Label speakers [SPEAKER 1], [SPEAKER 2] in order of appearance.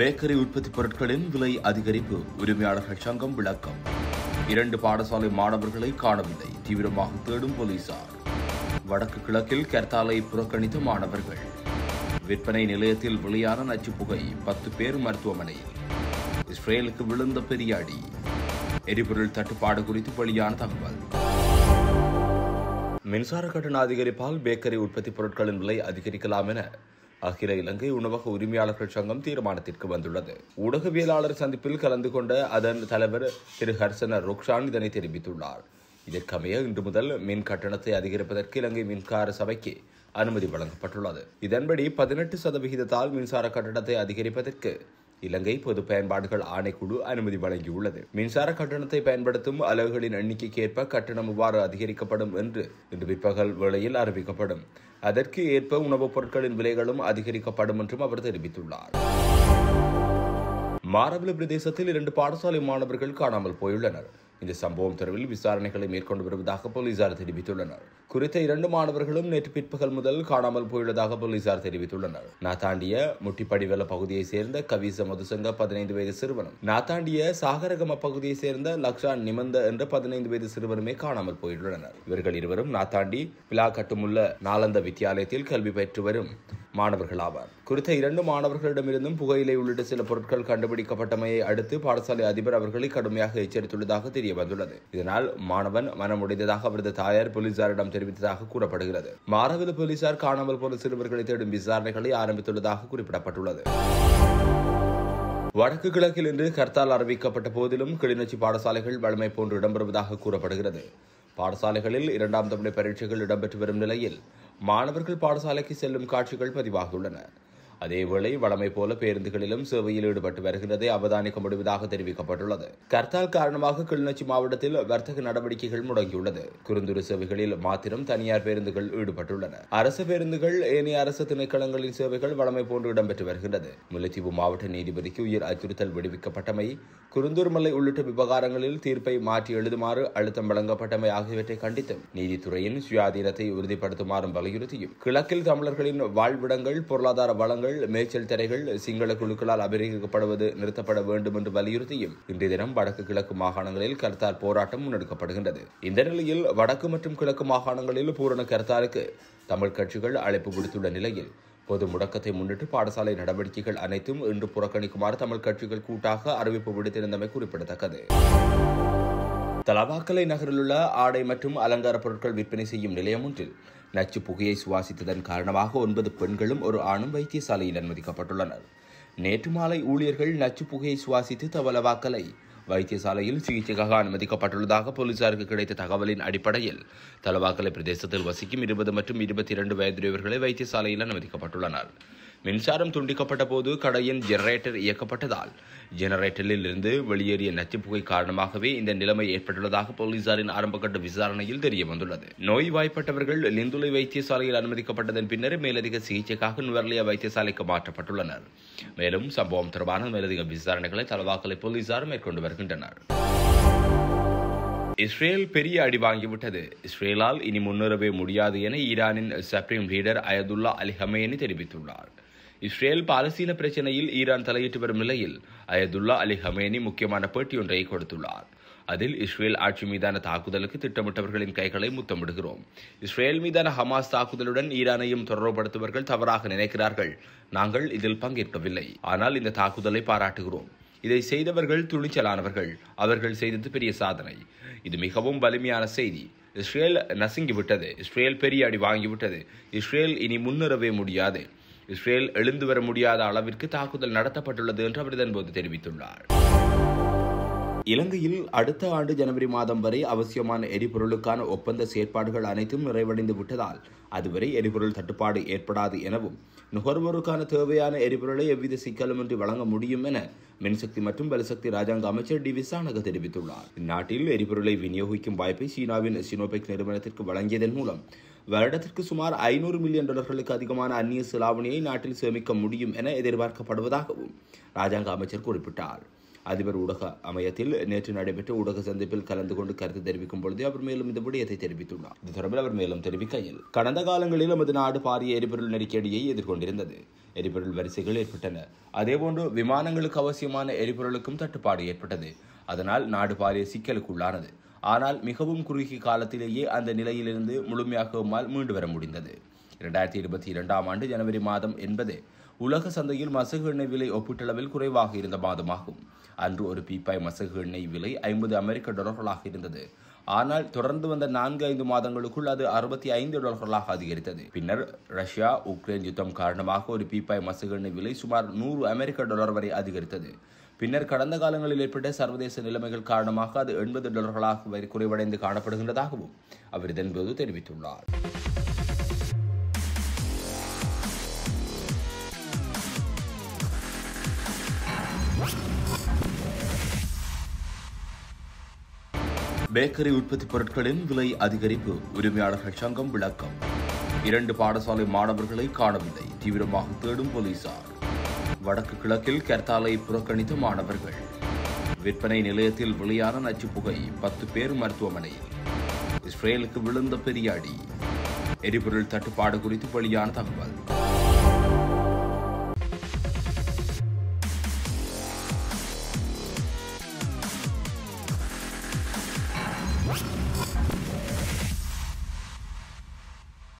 [SPEAKER 1] bakery உற்பத்தி பொருட்களின் விலை அதிகரிப்பு உரிமையாளர்கள் சங்கம் விளக்கம் இரண்டு பாடசாலை மாணவர்களை காணவில்லை தீவிரமாக தேடும் போலீசார் வடக்கு கிழக்கில் கர்த்தாலை புறக்கணித்த மாணவர்கள் விற்பனை நிலையத்தில் வெளியான நச்சு புகை பத்து பேர் மருத்துவமனையில் இஸ்ரேலுக்கு விழுந்த பெரிய அடி எரிபொருள் தட்டுப்பாடு குறித்து வெளியான தகவல் மின்சார கட்டண அதிகரிப்பால் பேக்கரி உற்பத்தி பொருட்களின் விலை அதிகரிக்கலாம் என அகில இலங்கை உணவக உரிமையாளர்கள் சங்கம் தீர்மானத்திற்கு வந்துள்ளது ஊடகவியலாளர் சந்திப்பில் கலந்து கொண்ட அதன் தலைவர் திரு ஹர்சன ருக்ஷான் இதனை தெரிவித்துள்ளார் இதற்கமைய இன்று முதல் மின் கட்டணத்தை அதிகரிப்பதற்கு இலங்கை மின்சார சபைக்கு அனுமதி வழங்கப்பட்டுள்ளது இதன்படி பதினெட்டு சதவிகிதத்தால் மின்சார கட்டணத்தை அதிகரிப்பதற்கு இலங்கை பொது பயன்பாடுகள் ஆணைக்குழு அனுமதி வழங்கியுள்ளது மின்சார கட்டணத்தை பயன்படுத்தும் அலகுகளின் எண்ணிக்கைக்கேற்ப கட்டணம் இவ்வாறு அதிகரிக்கப்படும் என்று இன்று பிற்பகல் வேளையில் அறிவிக்கப்படும் அதற்கு ஏற்ப உணவுப் பொருட்களின் விலைகளும் அதிகரிக்கப்படும் என்றும் அவர் தெரிவித்துள்ளார் மாரவில பிரதேசத்தில் இரண்டு பாடசாலை மாணவர்கள் காணாமல் போயுள்ளனர் இந்த சம்பவம் தொடர்பில் விசாரணைகளை மேற்கொண்டு வருவதாக போலீசார் தெரிவித்துள்ளனர் குறித்த இரண்டு மாணவர்களும் நேற்று பிற்பகல் முதல் காணாமல் போயுள்ளதாக போலீசார் தெரிவித்துள்ளனர் நாத்தாண்டிய முட்டிப்படிவல பகுதியைச் சேர்ந்த கவிச மதுசங்க பதினைந்து வயது சிறுவனும் நாத்தாண்டிய சாகரகம பகுதியைச் சேர்ந்த லக்ஷா நிமந்த என்ற பதினைந்து வயது சிறுவனுமே காணாமல் போயுள்ளனர் இவர்கள் இருவரும் நாத்தாண்டி விழா கட்டுமுள்ள நாளந்த வித்தியாலயத்தில் கல்வி பெற்று வரும் மாணவர்கள் ஆவார் குறித்த இரண்டு மாணவர்களிடமிருந்தும் புகையிலை உள்ளிட்ட சில பொருட்கள் கண்டுபிடிக்கப்பட்டமையை அடுத்து பாடசாலை அதிபர் அவர்களை கடுமையாக எச்சரித்துள்ளதாக தெரிய வந்துள்ளது இதனால் மாணவன் மனமுடைந்ததாக அவரது தாயார் போலீசாரிடம் தெரிவித்ததாக கூறப்படுகிறது மாரவில் போலீசார் காணாமல் போன சிறுவர்களை தேடும் விசாரணைகளை ஆரம்பித்துள்ளதாக குறிப்பிடப்பட்டுள்ளது வடக்கு கிழக்கில் இன்று கர்த்தால் அறிவிக்கப்பட்ட போதிலும் கிளிநொச்சி பாடசாலைகள் வலிமை போன்று இடம்பெறுவதாக கூறப்படுகிறது பாடசாலைகளில் இரண்டாம் தமிழ் பரீட்சைகள் இடம்பெற்று வரும் நிலையில் மாணவர்கள் பாடசாலைக்கு செல்லும் காட்சிகள் பதிவாகியுள்ளன அதேவேளை வளமை போல பேருந்துகளிலும் சேவையில் ஈடுபட்டு வருகிறதை அவதானிக்க முடிவதாக தெரிவிக்கப்பட்டுள்ளது கர்த்தால் காரணமாக கிளிநொச்சி மாவட்டத்தில் வர்த்தக நடவடிக்கைகள் முடங்கியுள்ளது குறுந்துரு சேவைகளில் மாத்திரம் தனியார் பேருந்துகள் ஈடுபட்டுள்ளன அரசு பேருந்துகள் ஏனைய அரசு திணைக்களங்களின் சேவைகள் வளமை போன்று இடம்பெற்று வருகிறது முல்லைத்தீவு மாவட்ட நீதிபதிக்கு உயிர் அச்சுறுத்தல் விடுவிக்கப்பட்டமை குறுந்தூர் மலை உள்ளிட்ட விவகாரங்களில் தீர்ப்பை மாற்றி எழுதுமாறு அழுத்தம் வழங்கப்பட்டமை ஆகியவற்றை கண்டித்தும் நீதித்துறையின் சுயாதீனத்தை உறுதிப்படுத்துமாறும் வலியுறுத்தியும் கிழக்கில் தமிழர்களின் வாழ்விடங்கள் பொருளாதார வளங்கள் முகாம்கள் மேய்ச்சல் திரைகள் சிங்கள குழுக்களால் அபகரிக்கப்படுவது நிறுத்தப்பட வேண்டும் என்று வலியுறுத்தியும் இன்றைய தினம் வடக்கு கிழக்கு மாகாணங்களில் கர்த்தார் போராட்டம் முன்னெடுக்கப்படுகின்றது இந்த நிலையில் வடக்கு மற்றும் கிழக்கு மாகாணங்களில் பூரண கர்த்தாருக்கு தமிழ் கட்சிகள் அழைப்பு விடுத்துள்ள நிலையில் பொது முடக்கத்தை முன்னிட்டு பாடசாலை நடவடிக்கைகள் அனைத்தும் இன்று புறக்கணிக்குமாறு தமிழ் கட்சிகள் கூட்டாக அறிவிப்பு விடுத்திருந்தமை குறிப்பிடத்தக்கது தலவாக்கலை நகரிலுள்ள ஆடை மற்றும் அலங்கார பொருட்கள் விற்பனை செய்யும் நிலையம் ஒன்றில் நச்சு புகையை சுவாசித்ததன் காரணமாக ஒன்பது பெண்களும் ஒரு ஆணும் வைத்தியசாலையில் அனுமதிக்கப்பட்டுள்ளனர் நேற்று மாலை ஊழியர்கள் நச்சு புகையை சுவாசித்து தவளவாக்கலை வைத்தியசாலையில் சிகிச்சைக்காக அனுமதிக்கப்பட்டுள்ளதாக போலீசாருக்கு கிடைத்த தகவலின் அடிப்படையில் தலவாக்கலை பிரதேசத்தில் வசிக்கும் இருபது மற்றும் இருபத்தி இரண்டு வயதுடையவர்களை வைத்தியசாலையில் அனுமதிக்கப்பட்டுள்ளனர் மின்சாரம் துண்டிக்கப்பட்ட போது கடையின் ஜெனரேட்டர் இயக்கப்பட்டதால் ஜெனரேட்டரில் இருந்து வெளியேறிய நச்சுப்புகை காரணமாகவே இந்த நிலைமை ஏற்பட்டுள்ளதாக போலீசாரின் ஆரம்பகட்ட விசாரணையில் தெரிய வந்துள்ளது நோய் வாய்ப்பட்டவர்கள் லிந்துளை வைத்தியசாலையில் அனுமதிக்கப்பட்டதன் பின்னர் மேலதிக சிகிச்சைக்காக நுவர்லியா வைத்தியசாலைக்கு மாற்றப்பட்டுள்ளனர் மேலும் சம்பவம் தொடர்பான மேலதிக விசாரணைகளை தலவாக்கலை போலீசார் மேற்கொண்டு வருகின்றனர் இஸ்ரேல் பெரிய அடி வாங்கிவிட்டது இஸ்ரேலால் இனி முன்னேறவே முடியாது என ஈரானின் supreme leader Ayatollah Ali Khamenei தெரிவித்துள்ளார் இஸ்ரேல் பாலஸ்தீன பிரச்சினையில் ஈரான் தலையிட்டு வரும் நிலையில் அயதுல்லா அலி ஹமேனி முக்கியமான பேட்டி ஒன்றை கொடுத்துள்ளார் அதில் இஸ்ரேல் ஆட்சி மீதான தாக்குதலுக்கு திட்டமிட்டவர்களின் கைகளை முத்தமிடுகிறோம் இஸ்ரேல் மீதான ஹமாஸ் தாக்குதலுடன் ஈரானையும் தொடர்புபடுத்துவர்கள் தவறாக நினைக்கிறார்கள் நாங்கள் இதில் பங்கேற்கவில்லை ஆனால் இந்த தாக்குதலை பாராட்டுகிறோம் இதை செய்தவர்கள் துணிச்சலானவர்கள் அவர்கள் செய்தது பெரிய சாதனை இது மிகவும் வலிமையான செய்தி இஸ்ரேல் நசுங்கிவிட்டது இஸ்ரேல் பெரிய அடி வாங்கிவிட்டது இஸ்ரேல் இனி முன்னேறவே முடியாது இஸ்ரேல் எழுந்து வர முடியாத அளவிற்கு தாக்குதல் நடத்தப்பட்டுள்ளது என்று அவர் இதன்போது தெரிவித்துள்ளார் இலங்கையில் அடுத்த ஆண்டு ஜனவரி மாதம் வரை அவசியமான எரிபொருளுக்கான ஒப்பந்த செயற்பாடுகள் அனைத்தும் நிறைவடைந்து விட்டதால் அதுவரை எரிபொருள் தட்டுப்பாடு ஏற்படாது எனவும் நுகர்வோருக்கான தேவையான எரிபொருளை எவ்வித சிக்கலுமின்றி வழங்க முடியும் என மின்சக்தி மற்றும் பலசக்தி ராஜாங்க அமைச்சர் டி விசானக தெரிவித்துள்ளார் நாட்டில் எரிபொருளை விநியோகிக்கும் வாய்ப்பை சீனாவின் சினோபெக் நிறுவனத்திற்கு வழங்கியதன் மூலம் வருடத்திற்கு சுமார் ஐநூறு மில்லியன் டாலர்களுக்கு அதிகமான அந்நிய செலாவணியை நாட்டில் சேமிக்க முடியும் என எதிர்பார்க்கப்படுவதாகவும் ராஜாங்க அமைச்சர் குறிப்பிட்டார் அதிபர் ஊடக அமையத்தில் நேற்று நடைபெற்ற ஊடக சந்திப்பில் கலந்து கொண்டு கருத்து தெரிவிக்கும் பொழுது அவர் மேலும் இந்த விடயத்தை தெரிவித்துள்ளார் இது தொடர்பில் அவர் மேலும் தெரிவிக்கையில் கடந்த காலங்களில் நமது நாடு பாரிய எரிபொருள் நெருக்கடியை எதிர்கொண்டிருந்தது எரிபொருள் வரிசைகள் ஏற்பட்டன அதேபோன்று விமானங்களுக்கு அவசியமான எரிபொருளுக்கும் தட்டுப்பாடு ஏற்பட்டது அதனால் நாடு பாரிய சிக்கலுக்குள்ளானது ஆனால் மிகவும் குறுகிய காலத்திலேயே அந்த நிலையிலிருந்து முழுமையாக உம்மால் மீண்டு வர முடிந்தது இரண்டாயிரத்தி இருபத்தி இரண்டாம் ஆண்டு ஜனவரி மாதம் என்பது உலக சந்தையில் மசகு எண்ணெய் விலை ஒப்பீட்டளவில் குறைவாக இருந்த மாதமாகும் அன்று ஒரு பீப்பாய் மசகு எண்ணெய் விலை ஐம்பது அமெரிக்க டாலர்களாக இருந்தது ஆனால் தொடர்ந்து வந்த நான்கு ஐந்து மாதங்களுக்குள் அது அறுபத்தி ஐந்து டாலர்களாக அதிகரித்தது பின்னர் ரஷ்யா உக்ரைன் யுத்தம் காரணமாக ஒரு பீப்பாய் மசகு எண்ணெய் விலை சுமார் நூறு அமெரிக்க டாலர் வரை அதிகரித்தது பின்னர் கடந்த காலங்களில் ஏற்பட்ட சர்வதேச நிலைமைகள் காரணமாக அது எண்பது டாலர்களாக குறைவடைந்து காணப்படுகின்றதாகவும் அவர் இதன்போது தெரிவித்துள்ளார் பேக்கரி உற்பத்தி பொருட்களின் விலை அதிகரிப்பு உரிமையாளர்கள் சங்கம் விளக்கம் இரண்டு பாடசாலை மாணவர்களை காணவில்லை தீவிரமாக தேடும் போலீசார் வடக்கு கிழக்கில் கர்த்தாலை புறக்கணித்த மாணவர்கள் விற்பனை நிலையத்தில் வெளியான புகை பத்து பேர் மருத்துவமனையில் இஸ்ரேலுக்கு விழுந்த பெரியாடி எரிபொருள் தட்டுப்பாடு குறித்து வெளியான தகவல்